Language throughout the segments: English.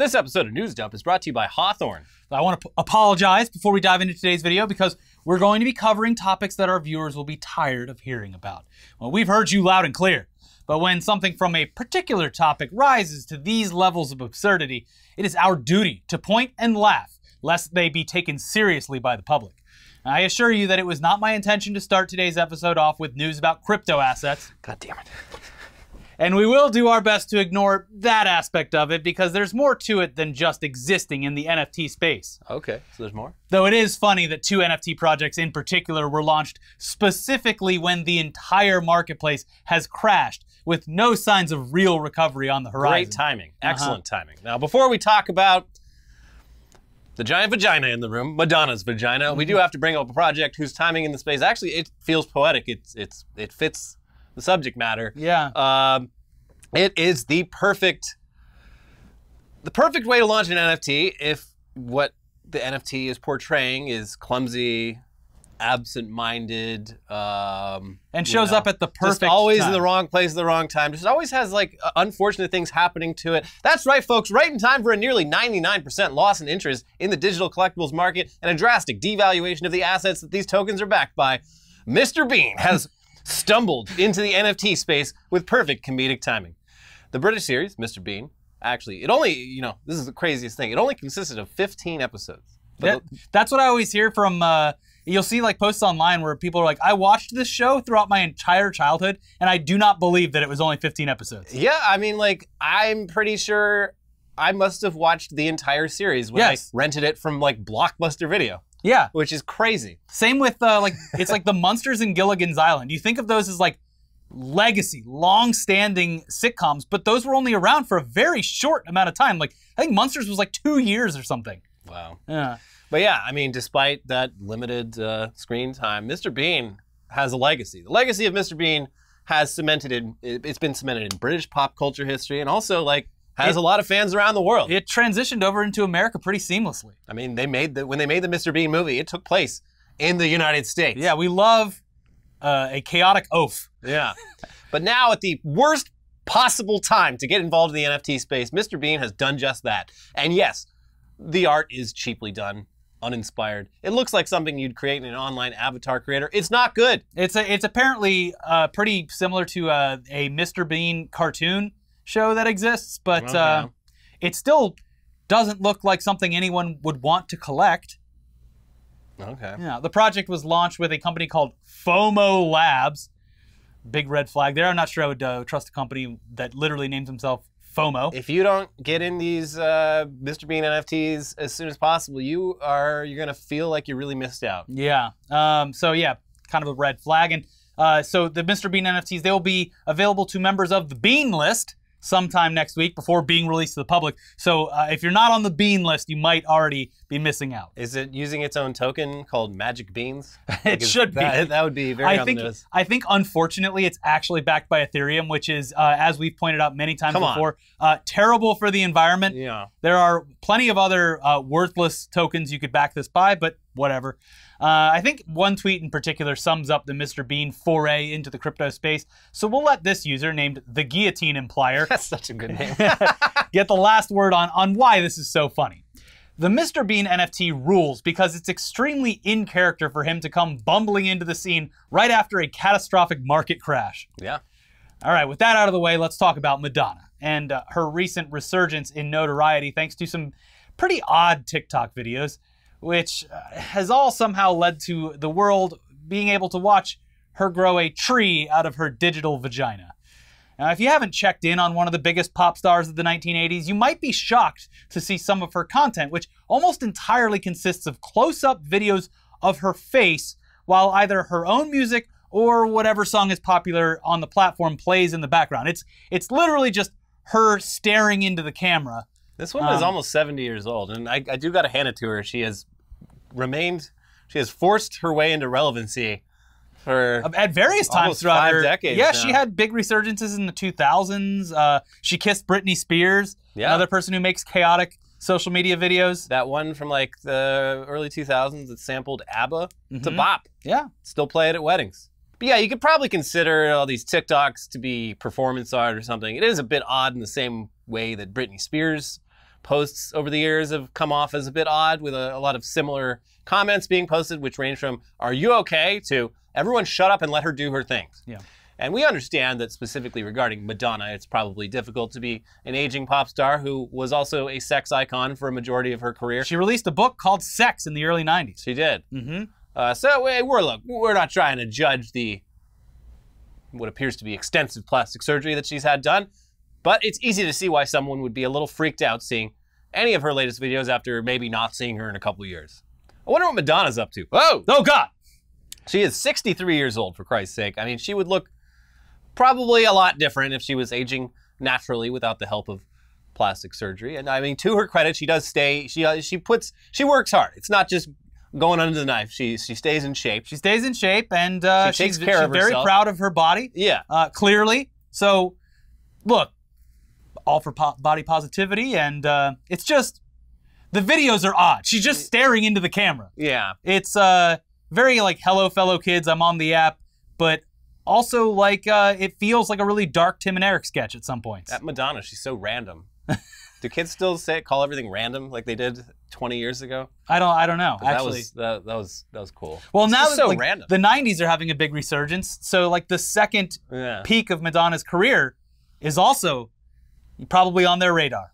This episode of News Dump is brought to you by Hawthorne. I want to apologize before we dive into today's video because we're going to be covering topics that our viewers will be tired of hearing about. Well, we've heard you loud and clear, but when something from a particular topic rises to these levels of absurdity, it is our duty to point and laugh, lest they be taken seriously by the public. I assure you that it was not my intention to start today's episode off with news about crypto assets. God damn it. And we will do our best to ignore that aspect of it because there's more to it than just existing in the NFT space. Okay, so there's more? Though it is funny that two NFT projects in particular were launched specifically when the entire marketplace has crashed with no signs of real recovery on the horizon. Great timing. Excellent timing. Now, before we talk about the giant vagina in the room, Madonna's vagina, we do have to bring up a project whose timing in the space actually it feels poetic. It's it's it fits the subject matter. Yeah. Um, it is the perfect, the perfect way to launch an NFT if what the NFT is portraying is clumsy, absent-minded, um, and shows know, up at the perfect just always in the wrong place at the wrong time. Just always has like uh, unfortunate things happening to it. That's right, folks. Right in time for a nearly 99% loss in interest in the digital collectibles market and a drastic devaluation of the assets that these tokens are backed by. Mr. Bean has stumbled into the NFT space with perfect comedic timing. The British series, Mr. Bean, actually, it only, you know, this is the craziest thing. It only consisted of 15 episodes. That- that's what I always hear from. Uh, you'll see like posts online where people are like, "I watched this show throughout my entire childhood, and I do not believe that it was only 15 episodes." Yeah, I mean, like, I'm pretty sure I must have watched the entire series when Yes. I rented it from like Blockbuster Video, Yeah. which is crazy. Same with uh, like it's like the Munsters and Gilligan's Island. You think of those as like legacy, long-standing sitcoms, but those were only around for a very short amount of time. Like I think Munsters was like two years or something. Wow. Yeah. But yeah, I mean, despite that limited uh, screen time, Mr. Bean has a legacy. The legacy of Mr. Bean has cemented in, it- it's been cemented in British pop culture history and also like has It- a lot of fans around the world. It transitioned over into America pretty seamlessly. I mean, they made the when they made the Mr. Bean movie, it took place in the United States. Yeah, we love uh, a chaotic oaf. Yeah. but now, at the worst possible time to get involved in the NFT space, Mr. Bean has done just that. And yes, the art is cheaply done, uninspired. It looks like something you'd create in an online avatar creator. It's not good. It's a, it's apparently uh, pretty similar to uh, a Mr. Bean cartoon show that exists, but uh, it still doesn't look like something anyone would want to collect. Okay. Yeah, the project was launched with a company called FOMO Labs. Big red flag there. I'm not sure I would uh, trust a company that literally names himself FOMO. If you don't get in these uh, Mr. Bean NFTs as soon as possible, you are you're gonna feel like you really missed out. Yeah. Um, so yeah, kind of a red flag. And uh, so the Mr. Bean NFTs they will be available to members of the Bean list sometime next week before being released to the public. So uh, if you're not on the Bean list, you might already be missing out. Is it using its own token called Magic Beans? It should be. That, that would be very I on think nose. I think unfortunately it's actually backed by Ethereum, which is uh, as we've pointed out many times Come before, uh, terrible for the environment. Yeah. There are plenty of other uh, worthless tokens you could back this by, but whatever. Uh, I think one tweet in particular sums up the Mr. Bean foray into the crypto space. So we'll let this user, named the Guillotine Implier, That's such a good name. get the last word on, on why this is so funny. The Mr. Bean NFT rules because it's extremely in character for him to come bumbling into the scene right after a catastrophic market crash. yeah. All right, with that out of the way, let's talk about Madonna and uh, her recent resurgence in notoriety thanks to some pretty odd TikTok videos, which uh, has all somehow led to the world being able to watch her grow a tree out of her digital vagina. Now, if you haven't checked in on one of the biggest pop stars of the 1980s, you might be shocked to see some of her content, which almost entirely consists of close up videos of her face while either her own music or whatever song is popular on the platform plays in the background. It's it's literally just her staring into the camera. This woman is Um, almost 70 years old, and I, I do got to hand it to her. She has remained, she has forced her way into relevancy for. At various times throughout five her decades yeah, now. she had big resurgences in the 2000s. Uh, she kissed Britney Spears, Yeah. another person who makes chaotic social media videos. That one from like the early 2000s that sampled ABBA. It's a Mhm. bop. Yeah, Still play it at weddings. But yeah, you could probably consider all these TikToks to be performance art or something. It is a bit odd in the same way that Britney Spears posts over the years have come off as a bit odd, with a, a lot of similar comments being posted, which range from "Are you okay?" to "Everyone shut up and let her do her things." Yeah. And we understand that specifically regarding Madonna, it's probably difficult to be an aging pop star who was also a sex icon for a majority of her career. She released a book called Sex in the early 90s. She did. Mm-hmm. Uh, so we- we're look, we're not trying to judge the what appears to be extensive plastic surgery that she's had done, but it's easy to see why someone would be a little freaked out seeing any of her latest videos after maybe not seeing her in a couple years. I wonder what Madonna's up to. Oh, Oh, God. she is 63 years old, for Christ's sake. I mean, she would look probably a lot different if she was aging naturally without the help of plastic surgery. And I mean, to her credit, she does stay. She uh, she puts she works hard. It's not just going under the knife. She she stays in shape. She stays in shape and uh, She takes she's, she's very proud of her body, Yeah, uh, clearly. So, look, all for po- body positivity, and uh, it's just the videos are odd. She's just staring into the camera. yeah. It's uh, very like, hello, fellow kids, I'm on the app, but also like uh, it feels like a really dark Tim and Eric sketch at some points. That Madonna, she's so random. Do kids still say call everything random like they did 20 years ago? I don't, I don't know. 'Cause that Actually, was that, that was that was cool. well, It's now that so like, random. the '90s are having a big resurgence, so like the second yeah. peak of Madonna's career is also probably on their radar.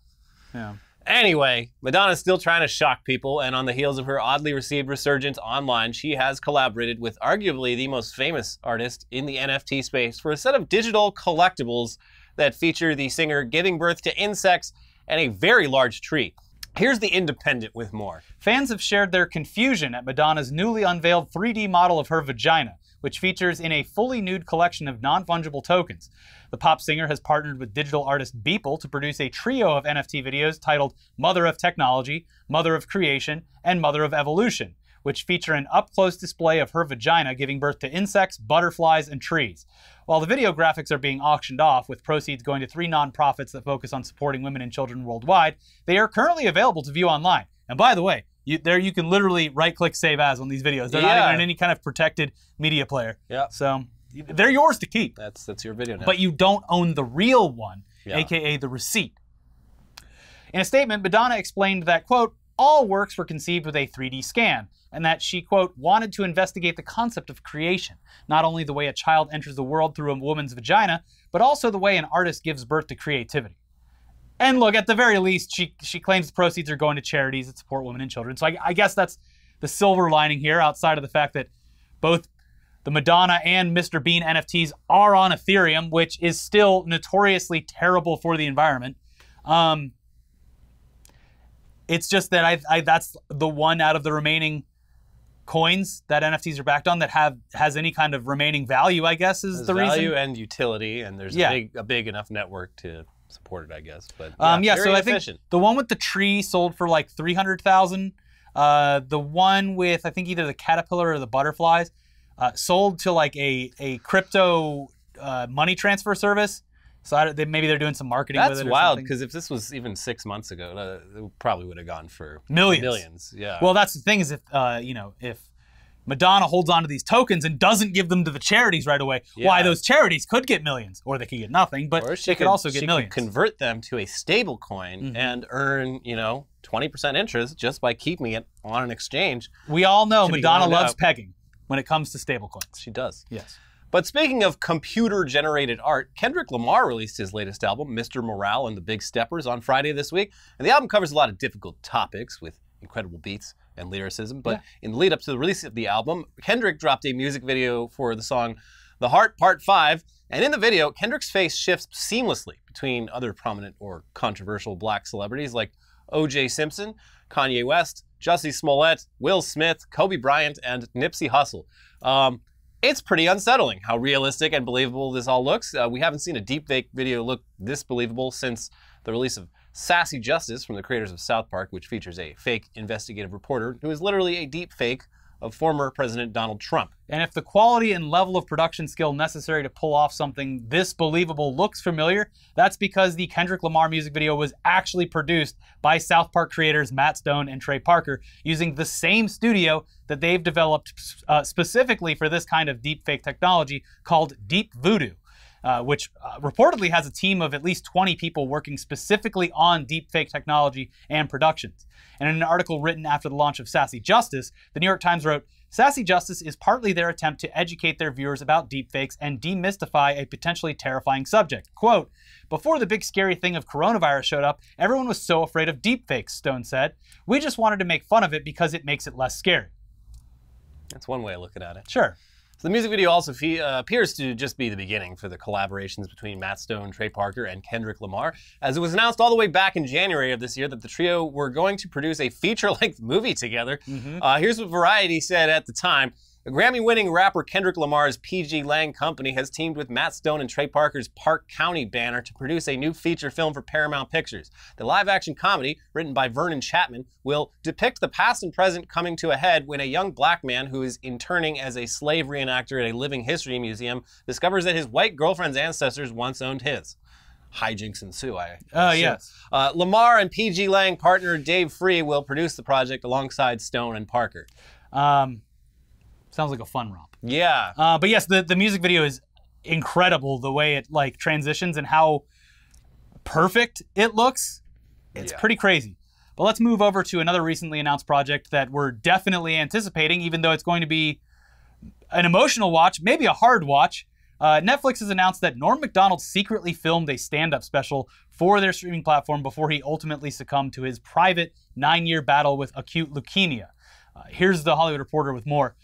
Yeah. Anyway, Madonna's still trying to shock people, and on the heels of her oddly received resurgence online, she has collaborated with arguably the most famous artist in the NFT space for a set of digital collectibles that feature the singer giving birth to insects and a very large tree. Here's The Independent with more. Fans have shared their confusion at Madonna's newly unveiled 3D model of her vagina, which features in a fully nude collection of non fungible tokens. The pop singer has partnered with digital artist Beeple to produce a trio of NFT videos titled Mother of Technology, Mother of Creation, and Mother of Evolution, which feature an up close display of her vagina giving birth to insects, butterflies, and trees. While the video graphics are being auctioned off, with proceeds going to three nonprofits that focus on supporting women and children worldwide, they are currently available to view online. And by the way, you, there you can literally right-click Save As on these videos. They're not Yeah. even in any kind of protected media player. Yeah. So they're yours to keep, That's that's your video now. but you don't own the real one, Yeah. aka the receipt. In a statement, Madonna explained that, quote, all works were conceived with a 3D scan, and that she, quote, wanted to investigate the concept of creation, not only the way a child enters the world through a woman's vagina, but also the way an artist gives birth to creativity. And look, at the very least, she she claims the proceeds are going to charities that support women and children. So I, I guess that's the silver lining here, outside of the fact that both the Madonna and Mr. Bean NFTs are on Ethereum, which is still notoriously terrible for the environment. Um, it's just that I, I that's the one out of the remaining coins that NFTs are backed on that have has any kind of remaining value. I guess is There's the value reason. Value and utility, and there's Yeah. a big a big enough network to support it, I guess. But Um, yeah, so I think the one with the tree sold for like three hundred thousand. Uh, the one with I think either the caterpillar or the butterflies uh, sold to like a a crypto uh, money transfer service. So I, they, maybe they're doing some marketing. That's with it wild because if this was even six months ago, it probably would have gone for Millions. Millions, yeah. Well, that's the thing is if uh, you know if Madonna holds on to these tokens and doesn't give them to the charities right away, why those charities could get millions or they could get nothing, but she they could, also get she millions. Could convert them to a stable coin Mhm. and earn, you know, twenty percent interest just by keeping it on an exchange. we all know Madonna loves up. pegging when it comes to stablecoins. She does. Yes. But speaking of computer generated art, Kendrick Lamar released his latest album, Mr. Morale and the Big Steppers, on Friday this week. And the album covers a lot of difficult topics with incredible beats and lyricism. But Yeah. in the lead up to the release of the album, Kendrick dropped a music video for the song The Heart Part 5. And in the video, Kendrick's face shifts seamlessly between other prominent or controversial black celebrities like O.J. Simpson, Kanye West, Jussie Smollett, Will Smith, Kobe Bryant, and Nipsey Hussle. Um, it's pretty unsettling how realistic and believable this all looks. Uh, we haven't seen a deepfake video look this believable since the release of Sassy Justice from the creators of South Park, which features a fake investigative reporter who is literally a deep fake of former President Donald Trump. And if the quality and level of production skill necessary to pull off something this believable looks familiar, that's because the Kendrick Lamar music video was actually produced by South Park creators Matt Stone and Trey Parker using the same studio that they've developed uh, specifically for this kind of deepfake technology called Deep Voodoo. Uh, which uh, reportedly has a team of at least 20 people working specifically on deepfake technology and productions. And in an article written after the launch of Sassy Justice, the New York Times wrote, Sassy Justice is partly their attempt to educate their viewers about deepfakes and demystify a potentially terrifying subject. Quote, before the big scary thing of coronavirus showed up, everyone was so afraid of deepfakes, Stone said. We just wanted to make fun of it because it makes it less scary. That's one way of looking at it. Sure. So the music video also fe- uh, appears to just be the beginning for the collaborations between Matt Stone, Trey Parker, and Kendrick Lamar, as it was announced all the way back in January of this year that the trio were going to produce a feature-length movie together. Mhm. Uh, here's what Variety said at the time. The Grammy-winning rapper Kendrick Lamar's PG Lang Company has teamed with Matt Stone and Trey Parker's Park County banner to produce a new feature film for Paramount Pictures. The live-action comedy, written by Vernon Chatman, will depict the past and present coming to a head when a young black man who is interning as a slave reenactor at a living history museum discovers that his white girlfriend's ancestors once owned his. Hijinks ensue, I Oh, assume. yes. Uh, Lamar and PG Lang partner Dave Free will produce the project alongside Stone and Parker. Um, sounds like a fun romp. Yeah. Uh, but yes, the, the music video is incredible. The way it like transitions and how perfect it looks. It's Yeah. pretty crazy. But let's move over to another recently announced project that we're definitely anticipating, even though it's going to be an emotional watch, maybe a hard watch. Uh, Netflix has announced that Norm Macdonald secretly filmed a stand up special for their streaming platform before he ultimately succumbed to his private nine year battle with acute leukemia. Uh, here's the Hollywood Reporter with more.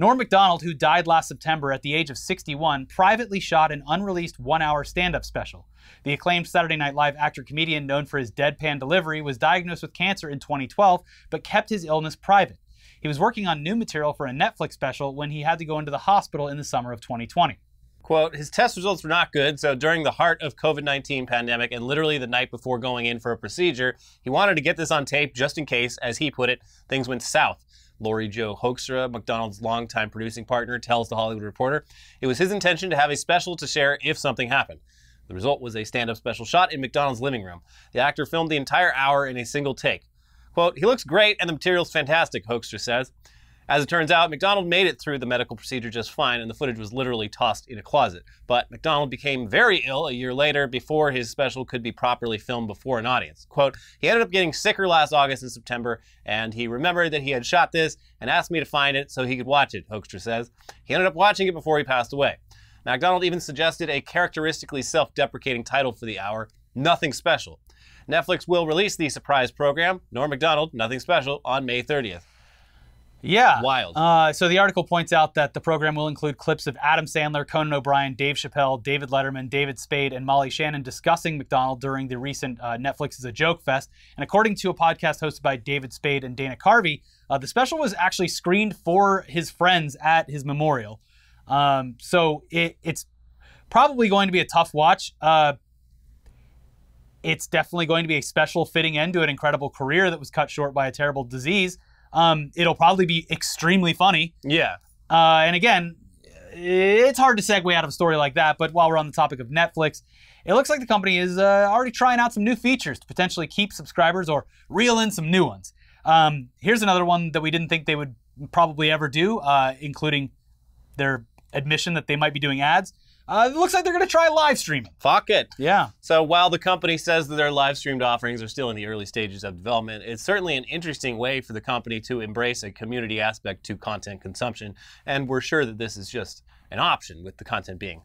Norm Macdonald, who died last September at the age of 61, privately shot an unreleased one hour stand up special. The acclaimed Saturday Night Live actor comedian, known for his deadpan delivery, was diagnosed with cancer in 2012 but kept his illness private. He was working on new material for a Netflix special when he had to go into the hospital in the summer of 2020. Quote, his test results were not good, so during the heart of COVID-19 pandemic and literally the night before going in for a procedure, he wanted to get this on tape just in case, as he put it, things went south. Lori Jo Hoekstra, Macdonald's longtime producing partner, tells The Hollywood Reporter, it was his intention to have a special to share if something happened. The result was a stand-up special shot in Macdonald's living room. The actor filmed the entire hour in a single take. Quote, he looks great and the material's fantastic, Hoekstra says. As it turns out, Macdonald made it through the medical procedure just fine, and the footage was literally tossed in a closet. But Macdonald became very ill a year later before his special could be properly filmed before an audience. Quote, he ended up getting sicker last August and September, and he remembered that he had shot this and asked me to find it so he could watch it, Hoekstra says. He ended up watching it before he passed away. Macdonald even suggested a characteristically self deprecating title for the hour, Nothing Special. Netflix will release the surprise program, Norm Macdonald, Nothing Special, on May 30th. Yeah. Wild. Uh, so the article points out that the program will include clips of Adam Sandler, Conan O'Brien, Dave Chappelle, David Letterman, David Spade, and Molly Shannon discussing Macdonald during the recent uh, Netflix is a Joke Fest. And according to a podcast hosted by David Spade and Dana Carvey, uh, the special was actually screened for his friends at his memorial. Um, so it, it's probably going to be a tough watch. Uh, it's definitely going to be a special fitting end to an incredible career that was cut short by a terrible disease. Um, it'll probably be extremely funny. Yeah. Uh, and again, it's hard to segue out of a story like that. But while we're on the topic of Netflix, it looks like the company is uh, already trying out some new features to potentially keep subscribers or reel in some new ones. Um, here's another one that we didn't think they would probably ever do, uh, including their admission that they might be doing ads. Uh, it looks like they're going to try live streaming. Fuck it. Yeah. So while the company says that their live streamed offerings are still in the early stages of development, it's certainly an interesting way for the company to embrace a community aspect to content consumption. And we're sure that this is just an option with the content being,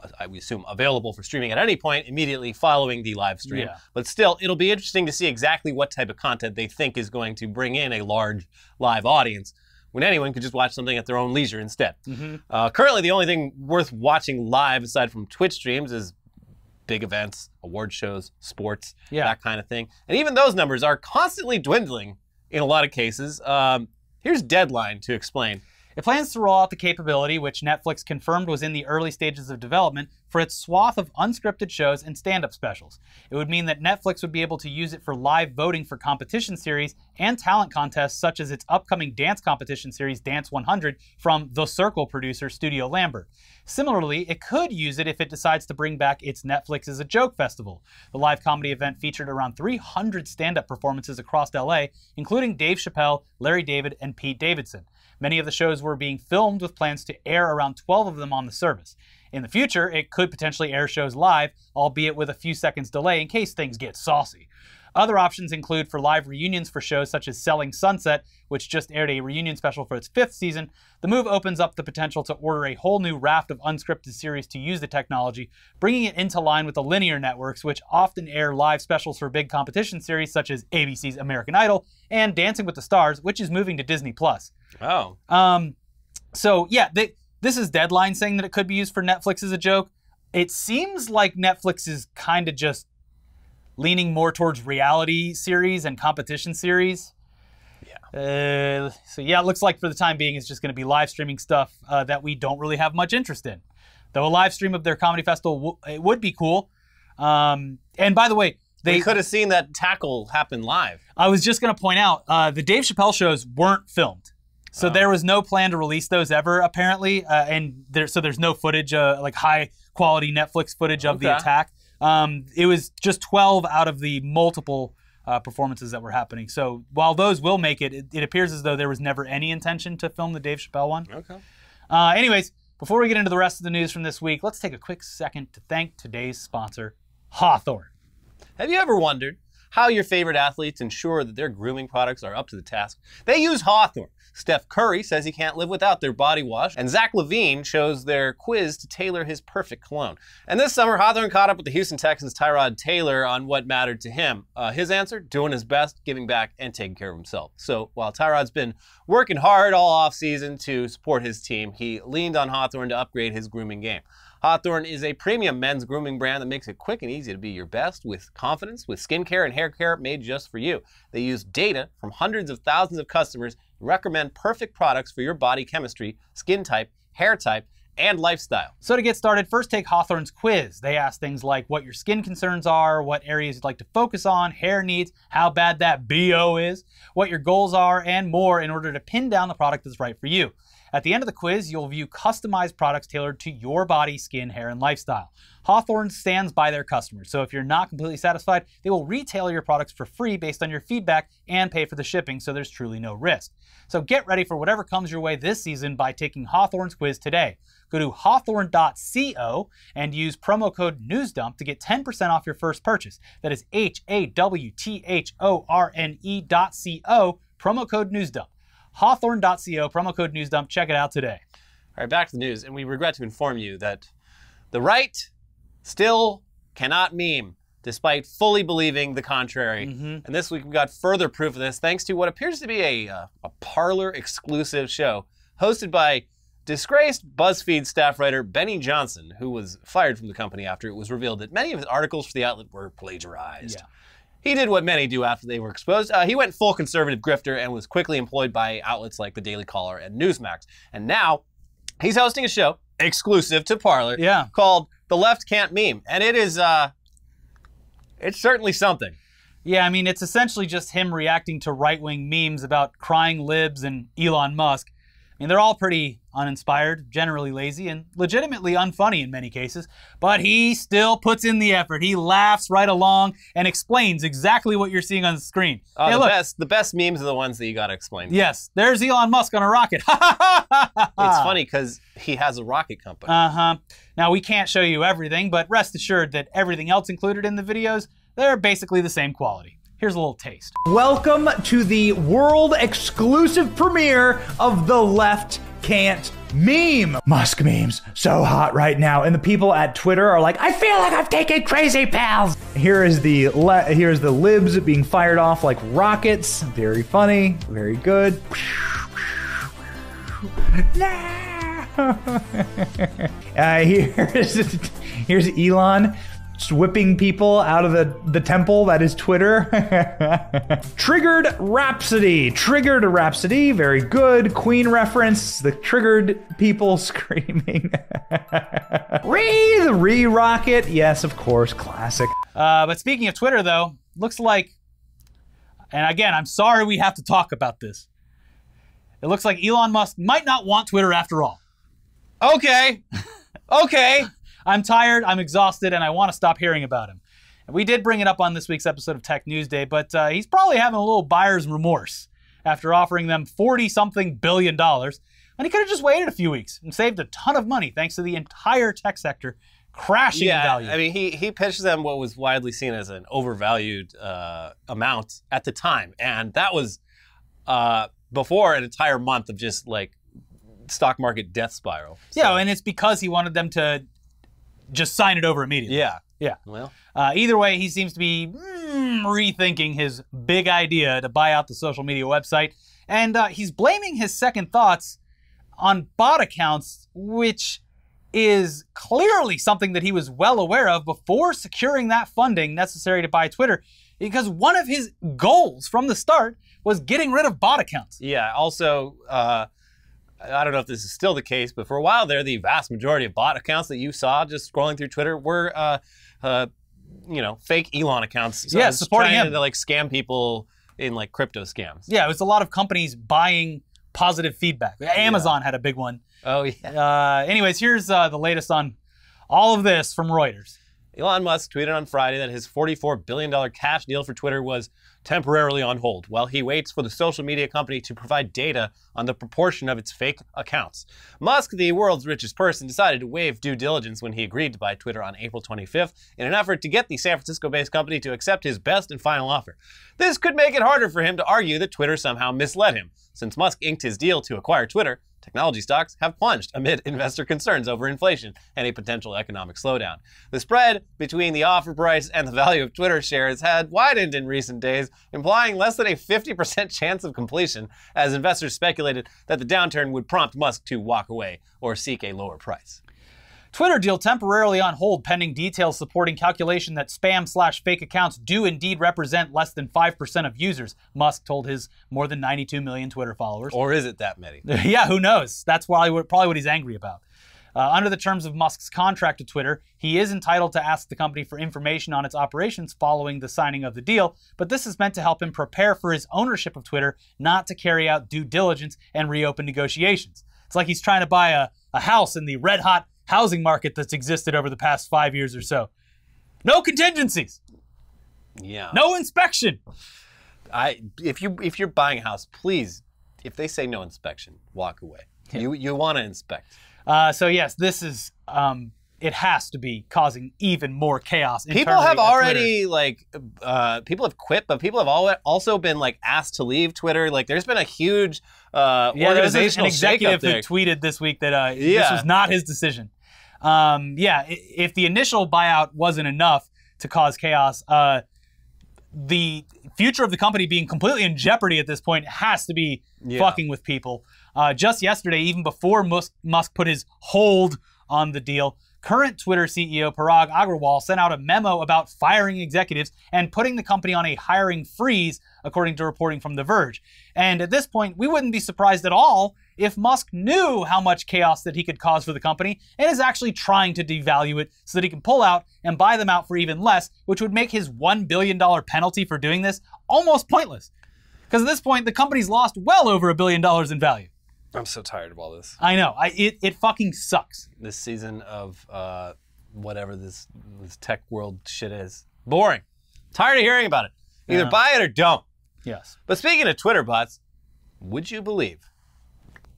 uh, I would assume, available for streaming at any point immediately following the live stream. Yeah. But still, it'll be interesting to see exactly what type of content they think is going to bring in a large live audience when anyone could just watch something at their own leisure instead. Mm-hmm. Uh, currently, the only thing worth watching live aside from Twitch streams is big events, award shows, sports, Yeah. that kind of thing. And even those numbers are constantly dwindling in a lot of cases. Um, here's Deadline to explain. It plans to roll out the capability, which Netflix confirmed was in the early stages of development, for its swath of unscripted shows and stand up specials. It would mean that Netflix would be able to use it for live voting for competition series and talent contests, such as its upcoming dance competition series, Dance 100, from The Circle producer Studio Lambert. Similarly, it could use it if it decides to bring back its Netflix is a Joke Festival. The live comedy event featured around 300 stand up performances across LA, including Dave Chappelle, Larry David, and Pete Davidson. Many of the shows were being filmed with plans to air around 12 of them on the service. In the future, it could potentially air shows live, albeit with a few seconds delay in case things get saucy. Other options include for live reunions for shows such as Selling Sunset, which just aired a reunion special for its fifth season. The move opens up the potential to order a whole new raft of unscripted series to use the technology, bringing it into line with the linear networks, which often air live specials for big competition series such as ABC's American Idol and Dancing with the Stars, which is moving to Disney Plus. Oh. Um, so yeah, they, this is Deadline saying that it could be used for Netflix as a joke. It seems like Netflix is kind of just leaning more towards reality series and competition series. Yeah. Uh, so yeah, it looks like for the time being, it's just going to be live streaming stuff uh, that we don't really have much interest in. Though a live stream of their comedy festival w- it would be cool. Um, and by the way, they could have seen that tackle happen live. I was just going to point out uh, the Dave Chappelle shows weren't filmed. So oh. there was no plan to release those ever, apparently, uh, and there, so there's no footage, uh, like high quality Netflix footage of okay. the attack. Um, it was just 12 out of the multiple uh, performances that were happening. So while those will make it, it, it, appears as though there was never any intention to film the Dave Chappelle one. Okay. Uh, anyways, before we get into the rest of the news from this week, let's take a quick second to thank today's sponsor, Hawthorne. Have you ever wondered how your favorite athletes ensure that their grooming products are up to the task? They use Hawthorne. Steph Curry says he can't live without their body wash, and Zach LaVine chose their quiz to tailor his perfect cologne. And this summer, Hawthorne caught up with the Houston Texans' Tyrod Taylor on what mattered to him. Uh, his answer: doing his best, giving back, and taking care of himself. So while Tyrod's been working hard all offseason to support his team, he leaned on Hawthorne to upgrade his grooming game. Hawthorne is a premium men's grooming brand that makes it quick and easy to be your best with confidence, with skincare and hair care made just for you. They use data from hundreds of thousands of customers to recommend perfect products for your body chemistry, skin type, hair type, and lifestyle. So to get started, first take Hawthorne's quiz. They ask things like what your skin concerns are, what areas you'd like to focus on, hair needs, how bad that BO is, what your goals are, and more in order to pin down the product that's right for you. At the end of the quiz, you'll view customized products tailored to your body, skin, hair, and lifestyle. Hawthorne stands by their customers, so if you're not completely satisfied, they will retail your products for free based on your feedback and pay for the shipping, so there's truly no risk. So get ready for whatever comes your way this season by taking Hawthorne's quiz today. Go to hawthorne.co and use promo code NEWSDUMP to get 10% off your first purchase. That is H A W T H O R N E.co, promo code NEWSDUMP hawthorne.co, promo code newsdump. Check it out today. All right, back to the news. And we regret to inform you that the right still cannot meme despite fully believing the contrary. Mm-hmm. And this week we got further proof of this thanks to what appears to be a, uh, a Parler exclusive show hosted by disgraced BuzzFeed staff writer Benny Johnson, who was fired from the company after it was revealed that many of his articles for the outlet were plagiarized. Yeah. He did what many do after they were exposed. Uh, he went full conservative grifter and was quickly employed by outlets like the Daily Caller and Newsmax. And now he's hosting a show exclusive to Parler yeah. called The Left Can't Meme. And it is, uh, it's certainly something. Yeah, I mean, it's essentially just him reacting to right wing memes about crying libs and Elon Musk mean, they're all pretty uninspired, generally lazy, and legitimately unfunny in many cases, but he still puts in the effort. He laughs right along and explains exactly what you're seeing on the screen. Oh, hey, the look. best the best memes are the ones that you gotta explain. Yes, there's Elon Musk on a rocket. it's funny because he has a rocket company. Uh-huh. Now we can't show you everything, but rest assured that everything else included in the videos, they're basically the same quality. Here's a little taste. Welcome to the world exclusive premiere of The Left Can't Meme. Musk memes, so hot right now. And the people at Twitter are like, I feel like I've taken crazy pills. Here is the le- here's the libs being fired off like rockets. Very funny, very good. uh, here's here's Elon whipping people out of the, the temple that is Twitter. triggered Rhapsody. Triggered Rhapsody. Very good. Queen reference. The triggered people screaming. re the re rocket. Yes, of course. Classic. Uh, but speaking of Twitter, though, looks like, and again, I'm sorry we have to talk about this. It looks like Elon Musk might not want Twitter after all. Okay. Okay. I'm tired, I'm exhausted, and I want to stop hearing about him. And we did bring it up on this week's episode of Tech News Day, but uh, he's probably having a little buyer's remorse after offering them 40 something billion dollars. And he could have just waited a few weeks and saved a ton of money thanks to the entire tech sector crashing in Yeah, value. I mean, he he pitched them what was widely seen as an overvalued uh, amount at the time, and that was uh, before an entire month of just like stock market death spiral. yeah, and it's because he wanted them to just sign it over immediately. yeah, Yeah. Well, Uh, either way, he seems to be mm, rethinking his big idea to buy out the social media website. And uh, he's blaming his second thoughts on bot accounts, which is clearly something that he was well aware of before securing that funding necessary to buy Twitter. Because one of his goals from the start was getting rid of bot accounts. yeah. Also, uh, I don't know if this is still the case, but for a while there, the vast majority of bot accounts that you saw just scrolling through Twitter were, uh, uh, you know, fake Elon accounts. Yeah, supporting trying him. to like scam people in like crypto scams. Yeah, it was a lot of companies buying positive feedback. Amazon had a big one. Oh yeah. Uh, anyways, here's uh, the latest on all of this from Reuters. Elon Musk tweeted on Friday that his $44 billion cash deal for Twitter was temporarily on hold while he waits for the social media company to provide data on the proportion of its fake accounts. Musk, the world's richest person, decided to waive due diligence when he agreed to buy Twitter on April 25th in an effort to get the San Francisco based company to accept his best and final offer. This could make it harder for him to argue that Twitter somehow misled him. Since Musk inked his deal to acquire Twitter, Technology stocks have plunged amid investor concerns over inflation and a potential economic slowdown. The spread between the offer price and the value of Twitter shares had widened in recent days, implying less than a 50% chance of completion, as investors speculated that the downturn would prompt Musk to walk away or seek a lower price. Twitter deal temporarily on hold pending details supporting calculation that spam slash fake accounts do indeed represent less than 5% of users, Musk told his more than 92 million Twitter followers. Or is it that many? yeah, who knows? That's probably, probably what he's angry about. Uh, under the terms of Musk's contract to Twitter, he is entitled to ask the company for information on its operations following the signing of the deal, but this is meant to help him prepare for his ownership of Twitter, not to carry out due diligence and reopen negotiations. It's like he's trying to buy a, a house in the red hot housing market that's existed over the past five years or so. No contingencies, Yeah. no inspection. I if you if you're buying a house, please, if they say no inspection, walk away. You you want to inspect. Uh, so yes, this is um, it has to be causing even more chaos. People have Twitter. already like uh, people have quit, but people have al- also been like asked to leave Twitter. Like there's been a huge uh, yeah, there was an organizational executive there. who tweeted this week that uh, this was not his decision. Um, yeah, if the initial buyout wasn't enough to cause chaos, uh, the future of the company being completely in jeopardy at this point has to be Yeah. fucking with people. Uh, just yesterday, even before Musk, Musk put his hold on the deal, current Twitter CEO Parag Agrawal sent out a memo about firing executives and putting the company on a hiring freeze, according to reporting from The Verge. And at this point, we wouldn't be surprised at all if Musk knew how much chaos that he could cause for the company and is actually trying to devalue it so that he can pull out and buy them out for even less, which would make his $1 billion penalty for doing this almost pointless. Because at this point, the company's lost well over a billion dollars in value. I'm so tired of all this. I know. I, it, it fucking sucks. This season of uh, whatever this this tech world shit is boring. Tired of hearing about it. Either Yeah. buy it or don't. Yes. But speaking of Twitter bots, would you believe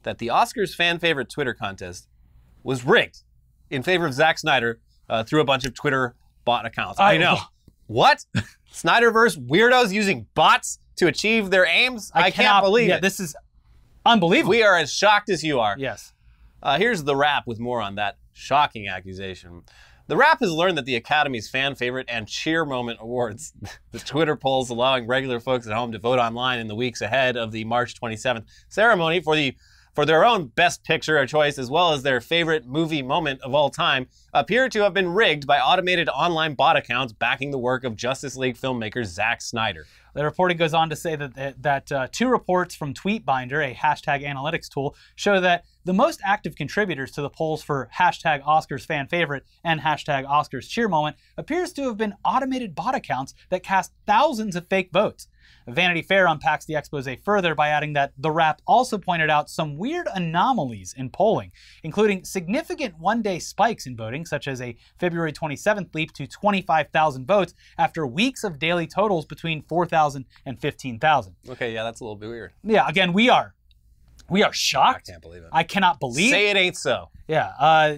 that the Oscars fan favorite Twitter contest was rigged in favor of Zack Snyder uh, through a bunch of Twitter bot accounts? I, I- know. what? Snyderverse weirdos using bots to achieve their aims? I, can't cannot- believe yeah, it. This is unbelievable. we are as shocked as you are. yes. Uh, here's the wrap with more on that shocking accusation. The Wrap has learned that the Academy's fan favorite and cheer moment awards, the Twitter polls allowing regular folks at home to vote online in the weeks ahead of the March 27th ceremony for the for their own best picture of choice as well as their favorite movie moment of all time, appear to have been rigged by automated online bot accounts backing the work of Justice League filmmaker Zack Snyder. The reporting goes on to say that that, that uh, two reports from Tweetbinder, a hashtag analytics tool, show that the most active contributors to the polls for hashtag Oscars fan favorite and hashtag Oscars cheer moment appears to have been automated bot accounts that cast thousands of fake votes. Vanity Fair unpacks the expose further by adding that the Wrap also pointed out some weird anomalies in polling, including significant one day spikes in voting, such as a February 27th leap to 25,000 votes after weeks of daily totals between 4,000 and 15,000. Okay, yeah, that's a little bit weird. Yeah, again, we are We are shocked. I can't believe it. I cannot believe. Say it ain't so. Yeah. Uh,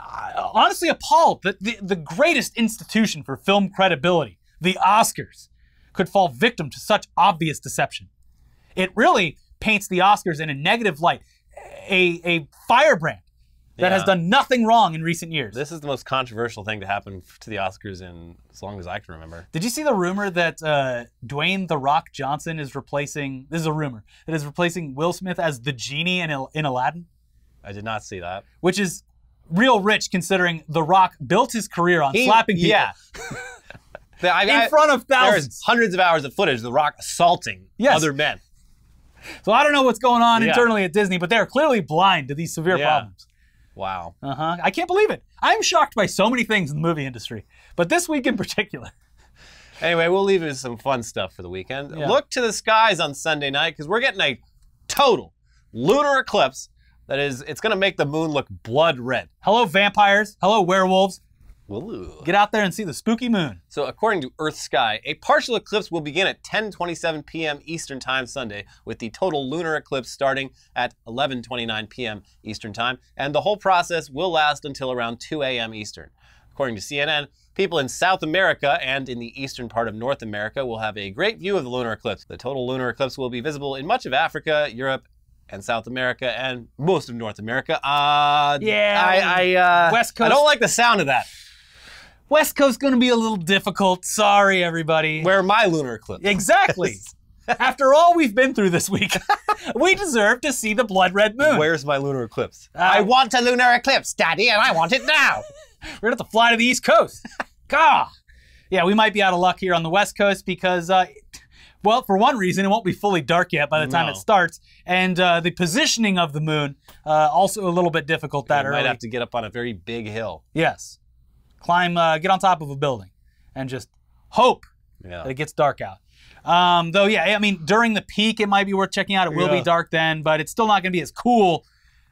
uh, honestly, appalled that the, the greatest institution for film credibility, the Oscars, could fall victim to such obvious deception. It really paints the Oscars in a negative light, a, a firebrand that has done nothing wrong in recent years. This is the most controversial thing to happen to the Oscars in as long as I can remember. Did you see the rumor that uh, Dwayne the Rock Johnson is replacing? This is a rumor that is replacing Will Smith as the genie in, in Aladdin, I did not see that. which is real rich considering the Rock built his career on He- slapping people Yeah. The- I- in I- front of thousands. hundreds of hours of footage The Rock assaulting Yes. other men. So I don't know what's going on Yeah. internally at Disney, but they're clearly blind to these severe Yeah. problems. Wow. Uh huh. I can't believe it. I'm shocked by so many things in the movie industry, but this week in particular. Anyway, we'll leave you with some fun stuff for the weekend. Yeah. Look to the skies on Sunday night because we're getting a total lunar eclipse that is, it's going to make the moon look blood red. Hello, vampires. Hello, werewolves. Ooh. Get out there and see the spooky moon. So, according to Earth Sky, a partial eclipse will begin at 10:27 p.m. Eastern Time Sunday, with the total lunar eclipse starting at 11:29 p.m. Eastern Time, and the whole process will last until around 2 a.m. Eastern. According to CNN, people in South America and in the eastern part of North America will have a great view of the lunar eclipse. The total lunar eclipse will be visible in much of Africa, Europe, and South America, and most of North America. Uh, Yeah, I, I, uh, West I don't like the sound of that. West Coast going to be a little difficult. Sorry, everybody. Where my lunar eclipse? Exactly. After all we've been through this week, we deserve to see the blood red moon. Where's my lunar eclipse? Uh, I want a lunar eclipse, Daddy, and I want it now. We're going to have to fly to the East Coast. Gah. Yeah, we might be out of luck here on the West Coast because, uh, well, for one reason, it won't be fully dark yet by the time No. it starts, and uh, the positioning of the moon uh, also a little bit difficult that I early. might have to get up on a very big hill. Yes, climb, uh, get on top of a building, and just hope Yeah. that it gets dark out. Um, though, yeah, I mean, during the peak, it might be worth checking out. It will be dark then, but it's still not going to be as cool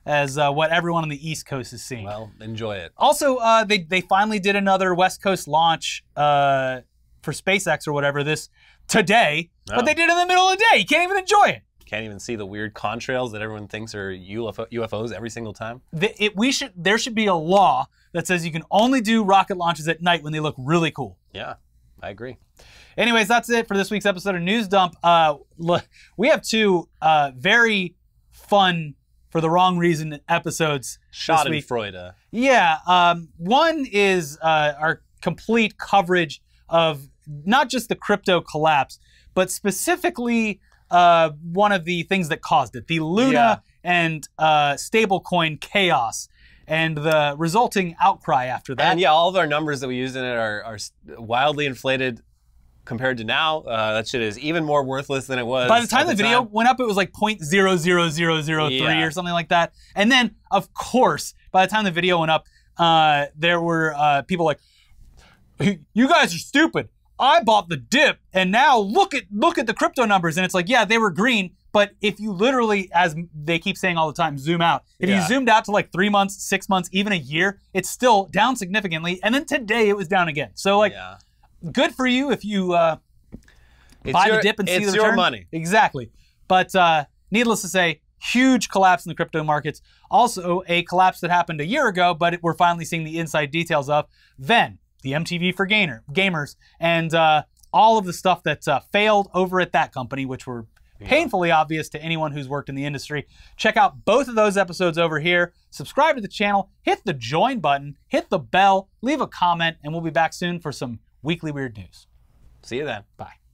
as uh, what everyone on the East Coast is seeing. Well, enjoy it. Also, uh, they they finally did another West Coast launch uh, for SpaceX or whatever this today, Oh. but they did it in the middle of the day. You can't even enjoy it. Can't even see the weird contrails that everyone thinks are UFO, UFOs every single time. The, it. We should there should be a law that says you can only do rocket launches at night when they look really cool. Yeah, I agree. Anyways, that's it for this week's episode of News Dump. Uh, l- we have two uh, very fun for the wrong reason episodes. Schadenfreude. Yeah. Um, one is uh, our complete coverage of not just the crypto collapse, but specifically uh, one of the things that caused it the Luna Yeah. and uh, stablecoin chaos and the resulting outcry after that. And yeah, all of our numbers that we used in it are, are wildly inflated compared to now. Uh, that shit is even more worthless than it was. By the time at the video went up, it was like 0.00003 Yeah. or something like that. And then, of course, by the time the video went up, uh, there were uh, people like, "You guys are stupid. I bought the dip, and now look at look at the crypto numbers." And it's like, yeah, they were green, but if you literally, as they keep saying all the time, zoom out. If Yeah. you zoomed out to like three months, six months, even a year, it's still down significantly. And then today it was down again. So like, yeah. good for you if you. Uh, buy your, the dip and see it's the your money. Exactly. But uh, needless to say, huge collapse in the crypto markets. Also, a collapse that happened a year ago, but we're finally seeing the inside details of. Then, the MTV for gainer, gamers, and uh, all of the stuff that uh, failed over at that company, which were painfully obvious to anyone who's worked in the industry. Check out both of those episodes over here. Subscribe to the channel, hit the join button, hit the bell, leave a comment, and we'll be back soon for some weekly weird news. See you then. Bye.